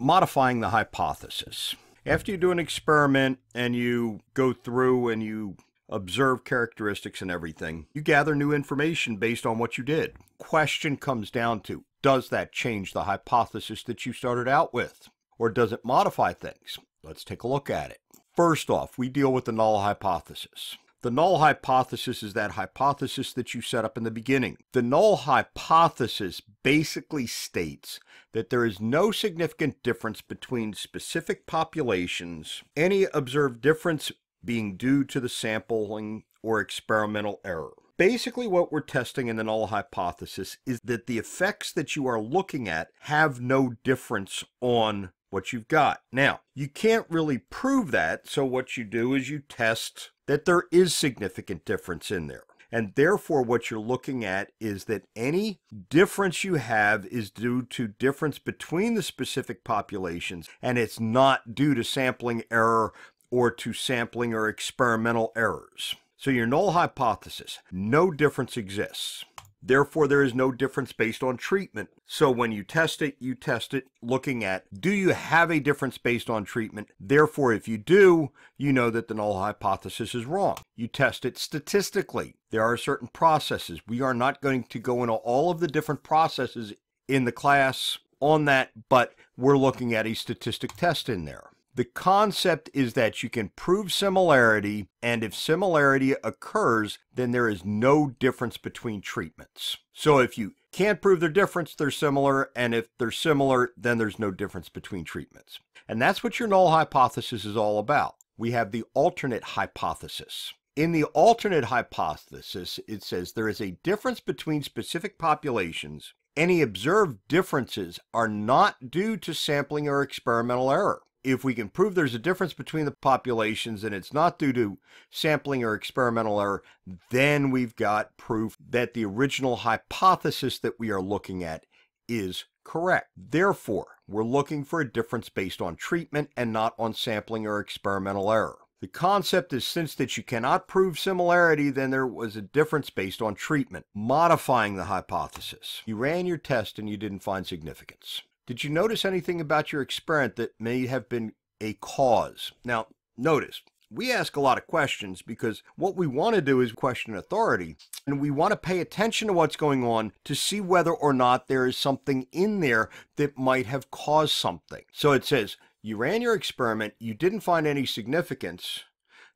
modifying the hypothesis. After you do an experiment and you go through and you observe characteristics and everything, you gather new information based on what you did. Question comes down to does that change the hypothesis that you started out with? Or does it modify things? Let's take a look at it. First off, we deal with the null hypothesis. The null hypothesis is that hypothesis that you set up in the beginning. The null hypothesis basically states that there is no significant difference between specific populations, any observed difference being due to the sampling or experimental error. Basically, what we're testing in the null hypothesis is that the effects that you are looking at have no difference on what you've got. Now, you can't really prove that, so what you do is you test that there is significant difference in there. And therefore, what you're looking at is that any difference you have is due to difference between the specific populations, and it's not due to sampling error or to sampling or experimental errors. So your null hypothesis, no difference exists. Therefore, there is no difference based on treatment. So when you test it, you test it looking at do you have a difference based on treatment? Therefore, if you do, you know that the null hypothesis is wrong. You test it statistically. There are certain processes. We are not going to go into all of the different processes in the class on that, but we're looking at a statistic test in there. The concept is that you can prove similarity, and if similarity occurs, then there is no difference between treatments. So if you can't prove their difference, they're similar, and if they're similar, then there's no difference between treatments. And that's what your null hypothesis is all about. We have the alternate hypothesis. In the alternate hypothesis, it says there is a difference between specific populations. Any observed differences are not due to sampling or experimental error if we can prove there's a difference between the populations and it's not due to sampling or experimental error, then we've got proof that the original hypothesis that we are looking at is correct. Therefore, we're looking for a difference based on treatment and not on sampling or experimental error. The concept is since that you cannot prove similarity, then there was a difference based on treatment, modifying the hypothesis. You ran your test and you didn't find significance. Did you notice anything about your experiment that may have been a cause? Now, notice, we ask a lot of questions because what we want to do is question authority and we want to pay attention to what's going on to see whether or not there is something in there that might have caused something. So it says, you ran your experiment, you didn't find any significance.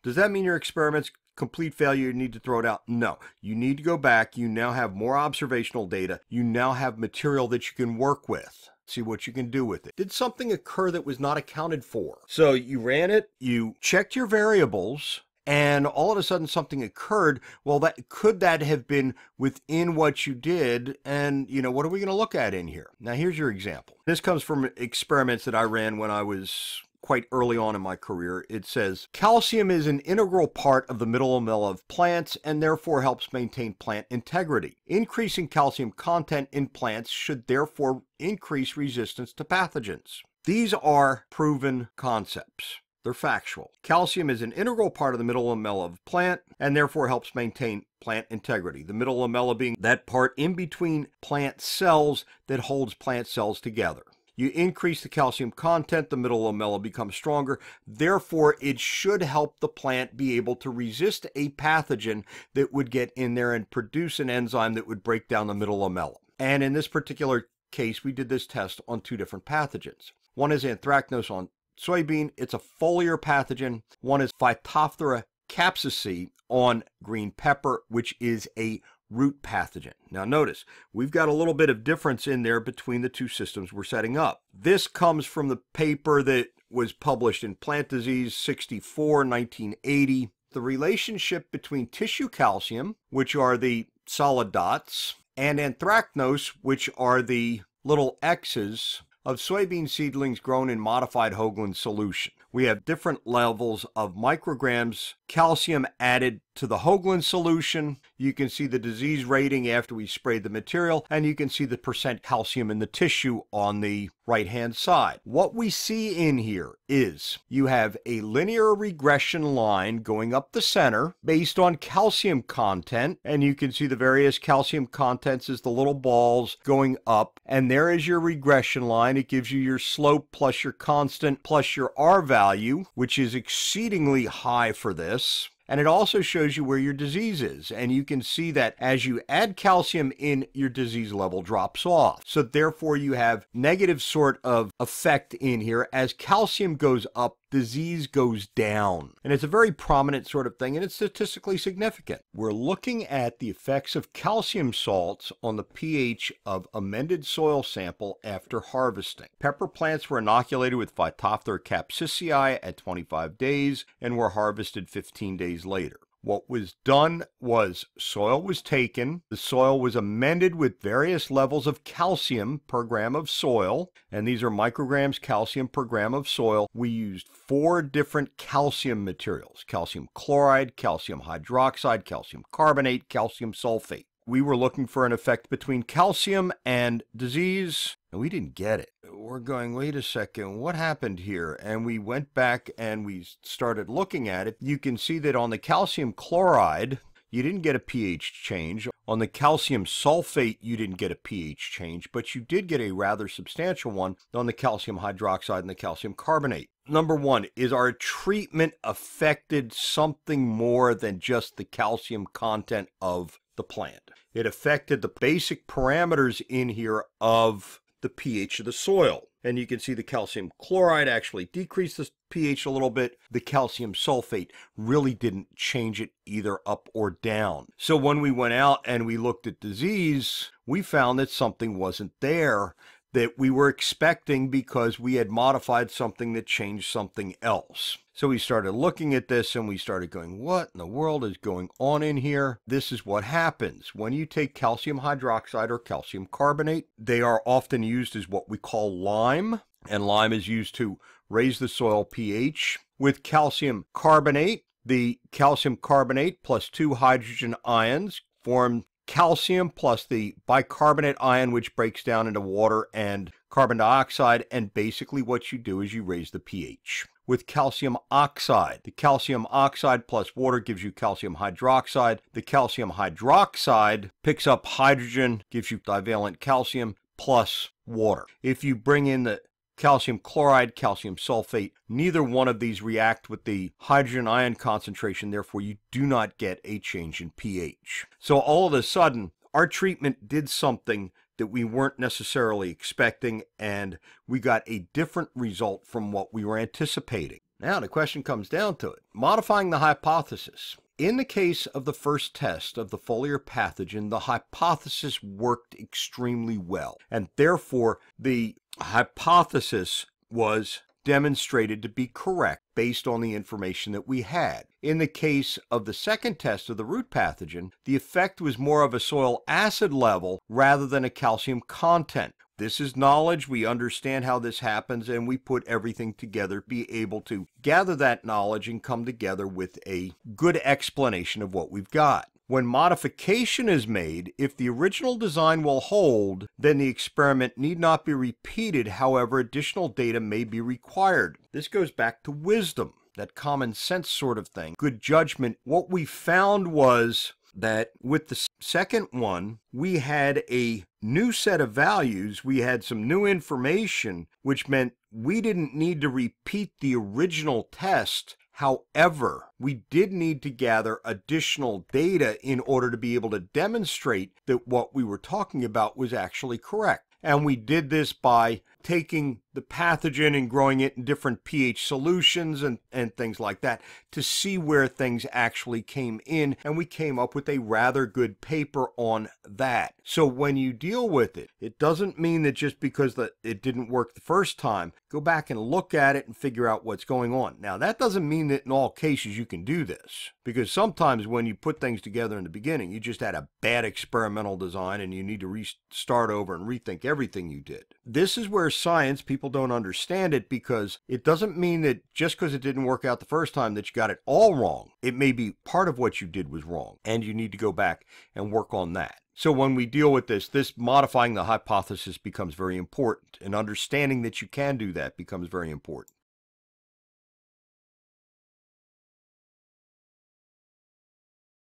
Does that mean your experiment's complete failure, you need to throw it out? No. You need to go back. You now have more observational data. You now have material that you can work with see what you can do with it. Did something occur that was not accounted for? So you ran it, you checked your variables, and all of a sudden something occurred. Well that could that have been within what you did? And you know what are we going to look at in here? Now here's your example. This comes from experiments that i ran when i was quite early on in my career. It says calcium is an integral part of the middle lamella of plants and therefore helps maintain plant integrity. Increasing calcium content in plants should therefore increase resistance to pathogens. These are proven concepts. They're factual. Calcium is an integral part of the middle lamella of plant and therefore helps maintain plant integrity. The middle lamella being that part in between plant cells that holds plant cells together. You increase the calcium content, the middle lamella becomes stronger. Therefore, it should help the plant be able to resist a pathogen that would get in there and produce an enzyme that would break down the middle lamella. And in this particular case, we did this test on two different pathogens. One is anthracnose on soybean, it's a foliar pathogen. One is Phytophthora capsicum on green pepper, which is a root pathogen. Now notice, we've got a little bit of difference in there between the two systems we're setting up. This comes from the paper that was published in Plant Disease 64, 1980. The relationship between tissue calcium, which are the solid dots, and anthracnose, which are the little X's of soybean seedlings grown in modified Hoagland solution. We have different levels of micrograms calcium added to the Hoagland solution. You can see the disease rating after we sprayed the material, and you can see the percent calcium in the tissue on the right hand side. What we see in here is you have a linear regression line going up the center based on calcium content, and you can see the various calcium contents as the little balls going up, and there is your regression line. It gives you your slope plus your constant plus your R value, which is exceedingly high for this. And it also shows you where your disease is. And you can see that as you add calcium in, your disease level drops off. So therefore you have negative sort of effect in here. As calcium goes up, disease goes down. And it's a very prominent sort of thing, and it's statistically significant. We're looking at the effects of calcium salts on the pH of amended soil sample after harvesting. Pepper plants were inoculated with Phytophthora capsici at 25 days and were harvested 15 days later. What was done was soil was taken, the soil was amended with various levels of calcium per gram of soil, and these are micrograms calcium per gram of soil. We used four different calcium materials calcium chloride, calcium hydroxide, calcium carbonate, calcium sulfate we were looking for an effect between calcium and disease, and we didn't get it. We're going, wait a second, what happened here? And we went back and we started looking at it. You can see that on the calcium chloride, you didn't get a pH change. On the calcium sulfate, you didn't get a pH change, but you did get a rather substantial one on the calcium hydroxide and the calcium carbonate. Number one, is our treatment affected something more than just the calcium content of the plant. It affected the basic parameters in here of the pH of the soil. And you can see the calcium chloride actually decreased the pH a little bit. The calcium sulfate really didn't change it either up or down. So when we went out and we looked at disease, we found that something wasn't there that we were expecting because we had modified something that changed something else. So we started looking at this and we started going, what in the world is going on in here? This is what happens. When you take calcium hydroxide or calcium carbonate, they are often used as what we call lime, and lime is used to raise the soil pH. With calcium carbonate, the calcium carbonate plus two hydrogen ions form calcium plus the bicarbonate ion, which breaks down into water and carbon dioxide. And basically, what you do is you raise the pH. With calcium oxide, the calcium oxide plus water gives you calcium hydroxide. The calcium hydroxide picks up hydrogen, gives you divalent calcium plus water. If you bring in the calcium chloride, calcium sulfate. Neither one of these react with the hydrogen ion concentration, therefore you do not get a change in pH. So all of a sudden, our treatment did something that we weren't necessarily expecting, and we got a different result from what we were anticipating. Now the question comes down to it. Modifying the hypothesis. In the case of the first test of the foliar pathogen, the hypothesis worked extremely well, and therefore the hypothesis was demonstrated to be correct based on the information that we had. In the case of the second test of the root pathogen, the effect was more of a soil acid level rather than a calcium content. This is knowledge. We understand how this happens, and we put everything together, be able to gather that knowledge and come together with a good explanation of what we've got. When modification is made, if the original design will hold, then the experiment need not be repeated. However, additional data may be required. This goes back to wisdom, that common sense sort of thing, good judgment. What we found was that with the second one, we had a new set of values. We had some new information, which meant we didn't need to repeat the original test However, we did need to gather additional data in order to be able to demonstrate that what we were talking about was actually correct. And we did this by taking the pathogen and growing it in different pH solutions and, and things like that to see where things actually came in. And we came up with a rather good paper on that. So when you deal with it, it doesn't mean that just because that it didn't work the first time, go back and look at it and figure out what's going on. Now, that doesn't mean that in all cases you can do this because sometimes when you put things together in the beginning, you just had a bad experimental design and you need to restart over and rethink everything you did. This is where science, people don't understand it because it doesn't mean that just because it didn't work out the first time that you got it all wrong. It may be part of what you did was wrong, and you need to go back and work on that. So when we deal with this, this modifying the hypothesis becomes very important, and understanding that you can do that becomes very important.